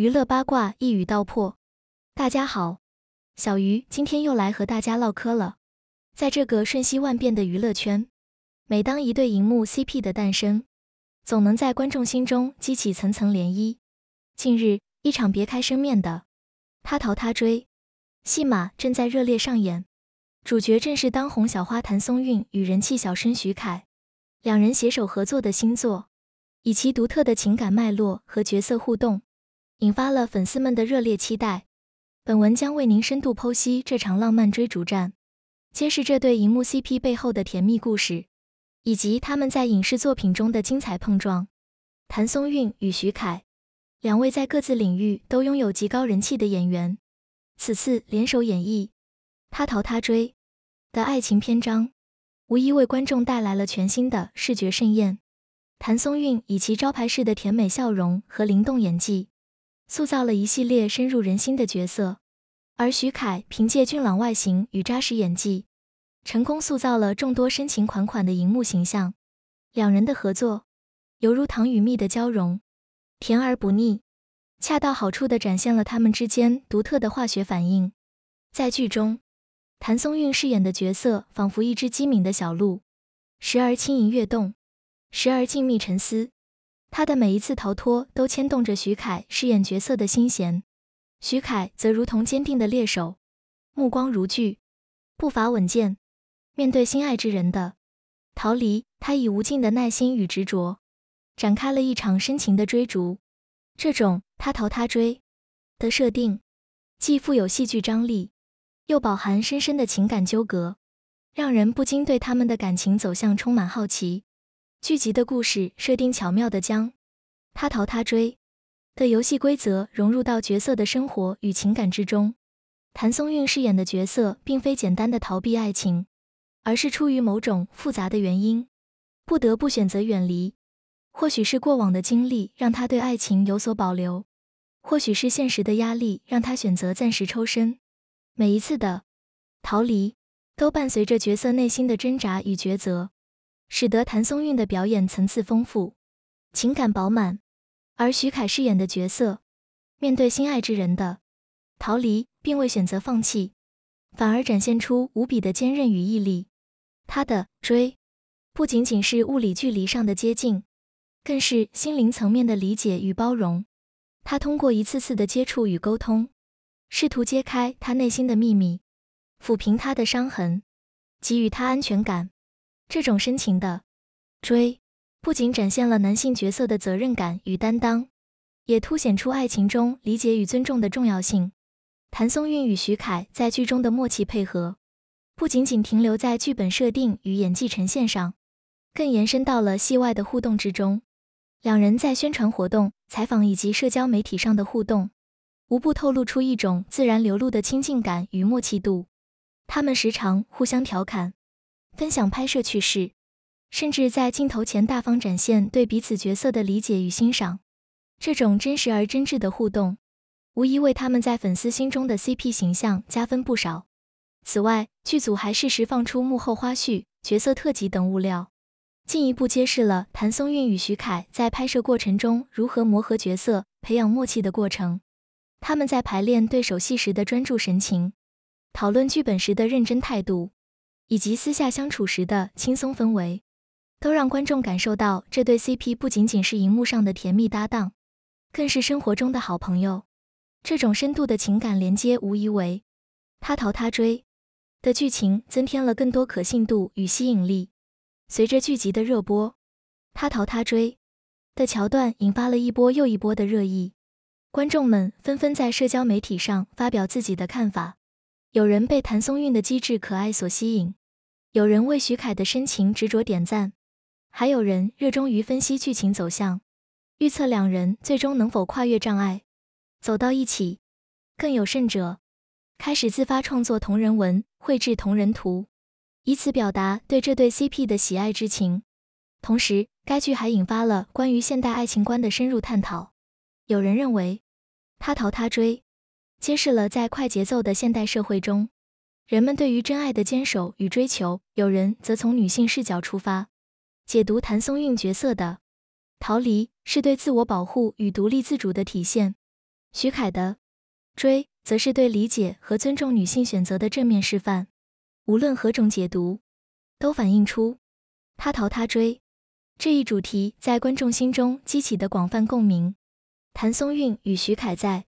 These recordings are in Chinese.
娱乐八卦一语道破。大家好，小鱼今天又来和大家唠嗑了。在这个瞬息万变的娱乐圈，每当一对荧幕 CP 的诞生，总能在观众心中激起层层涟漪。近日，一场别开生面的他逃他追戏码正在热烈上演，主角正是当红小花谭松韵与人气小生徐凯，两人携手合作的新作，以其独特的情感脉络和角色互动。引发了粉丝们的热烈期待。本文将为您深度剖析这场浪漫追逐战，揭示这对荧幕 CP 背后的甜蜜故事，以及他们在影视作品中的精彩碰撞。谭松韵与徐凯两位在各自领域都拥有极高人气的演员，此次联手演绎《他逃他追》的爱情篇章，无疑为观众带来了全新的视觉盛宴。谭松韵以其招牌式的甜美笑容和灵动演技。塑造了一系列深入人心的角色，而徐凯凭借俊朗外形与扎实演技，成功塑造了众多深情款款的荧幕形象。两人的合作犹如糖与蜜的交融，甜而不腻，恰到好处地展现了他们之间独特的化学反应。在剧中，谭松韵饰演的角色仿佛一只机敏的小鹿，时而轻盈跃动，时而静谧沉思。他的每一次逃脱都牵动着徐凯饰演角色的心弦，徐凯则如同坚定的猎手，目光如炬，步伐稳健。面对心爱之人的逃离，他以无尽的耐心与执着，展开了一场深情的追逐。这种他逃他追的设定，既富有戏剧张力，又饱含深深的情感纠葛，让人不禁对他们的感情走向充满好奇。剧集的故事设定巧妙的将他逃他追的游戏规则融入到角色的生活与情感之中。谭松韵饰演的角色并非简单的逃避爱情，而是出于某种复杂的原因，不得不选择远离。或许是过往的经历让他对爱情有所保留，或许是现实的压力让他选择暂时抽身。每一次的逃离，都伴随着角色内心的挣扎与抉择。使得谭松韵的表演层次丰富，情感饱满，而徐凯饰演的角色，面对心爱之人的逃离，并未选择放弃，反而展现出无比的坚韧与毅力。他的追，不仅仅是物理距离上的接近，更是心灵层面的理解与包容。他通过一次次的接触与沟通，试图揭开他内心的秘密，抚平他的伤痕，给予他安全感。这种深情的追，不仅展现了男性角色的责任感与担当，也凸显出爱情中理解与尊重的重要性。谭松韵与徐凯在剧中的默契配合，不仅仅停留在剧本设定与演技呈现上，更延伸到了戏外的互动之中。两人在宣传活动、采访以及社交媒体上的互动，无不透露出一种自然流露的亲近感与默契度。他们时常互相调侃。分享拍摄趣事，甚至在镜头前大方展现对彼此角色的理解与欣赏。这种真实而真挚的互动，无疑为他们在粉丝心中的 CP 形象加分不少。此外，剧组还适时放出幕后花絮、角色特辑等物料，进一步揭示了谭松韵与徐凯在拍摄过程中如何磨合角色、培养默契的过程。他们在排练对手戏时的专注神情，讨论剧本时的认真态度。以及私下相处时的轻松氛围，都让观众感受到这对 CP 不仅仅是荧幕上的甜蜜搭档，更是生活中的好朋友。这种深度的情感连接，无疑为他逃他追的剧情增添了更多可信度与吸引力。随着剧集的热播，他逃他追的桥段引发了一波又一波的热议，观众们纷纷在社交媒体上发表自己的看法。有人被谭松韵的机智可爱所吸引。有人为徐凯的深情执着点赞，还有人热衷于分析剧情走向，预测两人最终能否跨越障碍走到一起。更有甚者，开始自发创作同人文、绘制同人图，以此表达对这对 CP 的喜爱之情。同时，该剧还引发了关于现代爱情观的深入探讨。有人认为，他逃他追，揭示了在快节奏的现代社会中。人们对于真爱的坚守与追求，有人则从女性视角出发，解读谭松韵角色的逃离是对自我保护与独立自主的体现。徐凯的《追》则是对理解和尊重女性选择的正面示范。无论何种解读，都反映出他逃他追这一主题在观众心中激起的广泛共鸣。谭松韵与徐凯在《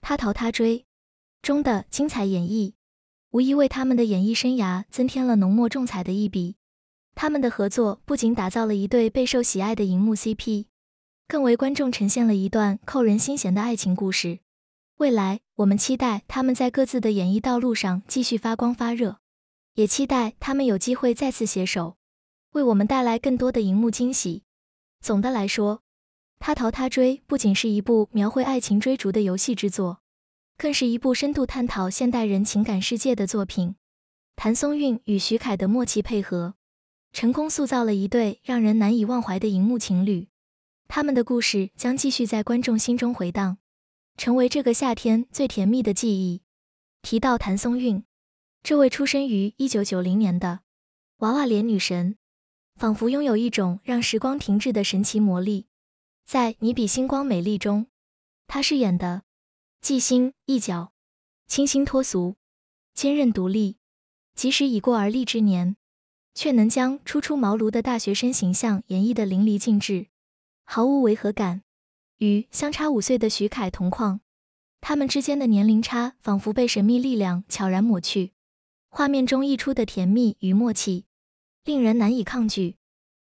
他逃他追》中的精彩演绎，无疑为他们的演艺生涯增添了浓墨重彩的一笔。他们的合作不仅打造了一对备受喜爱的荧幕 CP，更为观众呈现了一段扣人心弦的爱情故事。未来，我们期待他们在各自的演艺道路上继续发光发热，也期待他们有机会再次携手，为我们带来更多的荧幕惊喜。总的来说，他逃他追不仅是一部描绘爱情追逐的游戏之作，更是一部深度探讨现代人情感世界的作品。谭松韵与徐凯的默契配合。成功塑造了一对让人难以忘怀的荧幕情侣，他们的故事将继续在观众心中回荡，成为这个夏天最甜蜜的记忆。提到谭松韵，这位出生于一九九零年的娃娃脸女神，仿佛拥有一种让时光停滞的神奇魔力。在《你比星光美丽》中，她饰演的季星一角，清新脱俗，坚韧独立，即使已过而立之年。却能将初出茅庐的大学生形象演绎得淋漓尽致，毫无违和感。与相差五岁的徐凯同框，他们之间的年龄差仿佛被神秘力量悄然抹去，画面中溢出的甜蜜与默契，令人难以抗拒。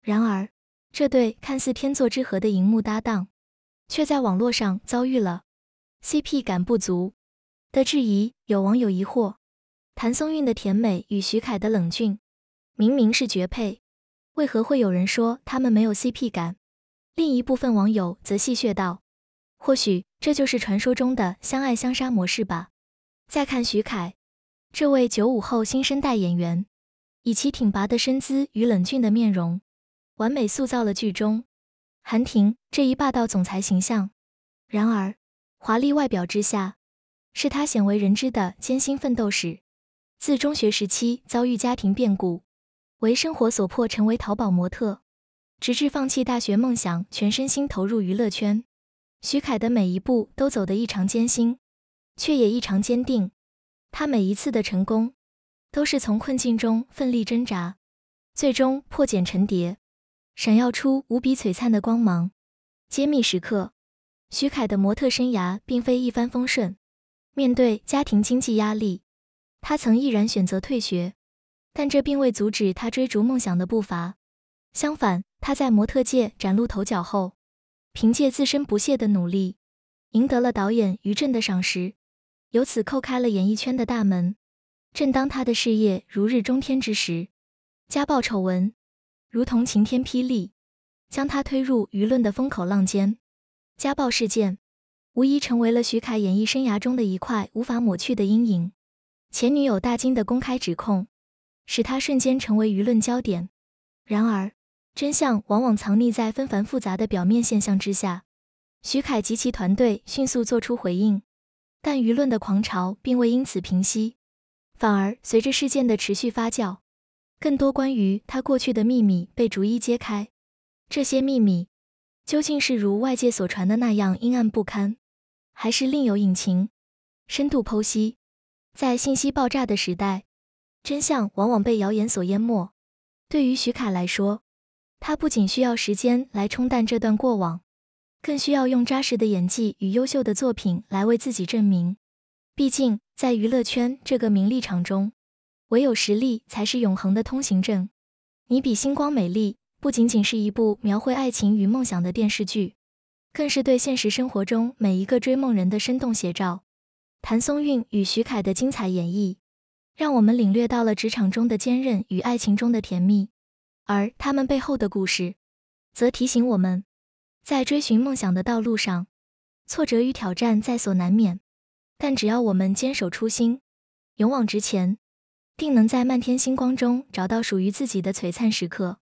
然而，这对看似天作之合的荧幕搭档，却在网络上遭遇了 CP 感不足的质疑。有网友疑惑：谭松韵的甜美与徐凯的冷峻。明明是绝配，为何会有人说他们没有 CP 感？另一部分网友则戏谑道：“或许这就是传说中的相爱相杀模式吧。”再看徐凯，这位九五后新生代演员，以其挺拔的身姿与冷峻的面容，完美塑造了剧中韩婷这一霸道总裁形象。然而，华丽外表之下，是他鲜为人知的艰辛奋斗史。自中学时期遭遇家庭变故。为生活所迫，成为淘宝模特，直至放弃大学梦想，全身心投入娱乐圈。徐凯的每一步都走得异常艰辛，却也异常坚定。他每一次的成功，都是从困境中奋力挣扎，最终破茧成蝶，闪耀出无比璀璨的光芒。揭秘时刻：徐凯的模特生涯并非一帆风顺，面对家庭经济压力，他曾毅然选择退学。但这并未阻止他追逐梦想的步伐，相反，他在模特界崭露头角后，凭借自身不懈的努力，赢得了导演于震的赏识，由此叩开了演艺圈的大门。正当他的事业如日中天之时，家暴丑闻如同晴天霹雳，将他推入舆论的风口浪尖。家暴事件无疑成为了徐凯演艺生涯中的一块无法抹去的阴影。前女友大金的公开指控。使他瞬间成为舆论焦点。然而，真相往往藏匿在纷繁复杂的表面现象之下。徐凯及其团队迅速做出回应，但舆论的狂潮并未因此平息，反而随着事件的持续发酵，更多关于他过去的秘密被逐一揭开。这些秘密究竟是如外界所传的那样阴暗不堪，还是另有隐情？深度剖析，在信息爆炸的时代。真相往往被谣言所淹没。对于徐凯来说，他不仅需要时间来冲淡这段过往，更需要用扎实的演技与优秀的作品来为自己证明。毕竟，在娱乐圈这个名利场中，唯有实力才是永恒的通行证。你比星光美丽不仅仅是一部描绘爱情与梦想的电视剧，更是对现实生活中每一个追梦人的生动写照。谭松韵与徐凯的精彩演绎。让我们领略到了职场中的坚韧与爱情中的甜蜜，而他们背后的故事，则提醒我们，在追寻梦想的道路上，挫折与挑战在所难免。但只要我们坚守初心，勇往直前，定能在漫天星光中找到属于自己的璀璨时刻。